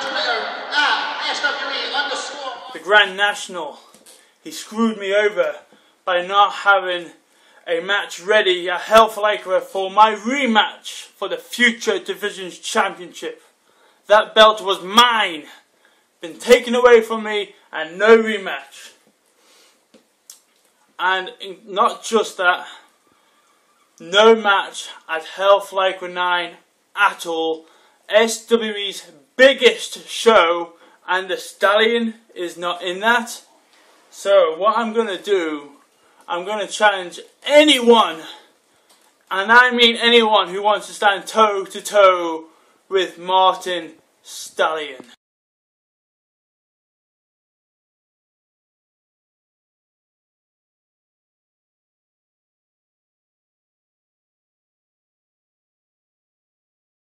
Twitter ah, at SWE underscore. the Grand National. He screwed me over by not having a match ready at Hell for Lycra for my rematch for the Future Divisions Championship. That belt was mine, been taken away from me, and no rematch. And not just that, no match at Hell for Lycra 9 at all. SWE's biggest show, and the Stallion is not in that. So what I'm gonna do, I'm gonna challenge anyone, and I mean anyone who wants to stand toe to toe with Martyn Stallyon.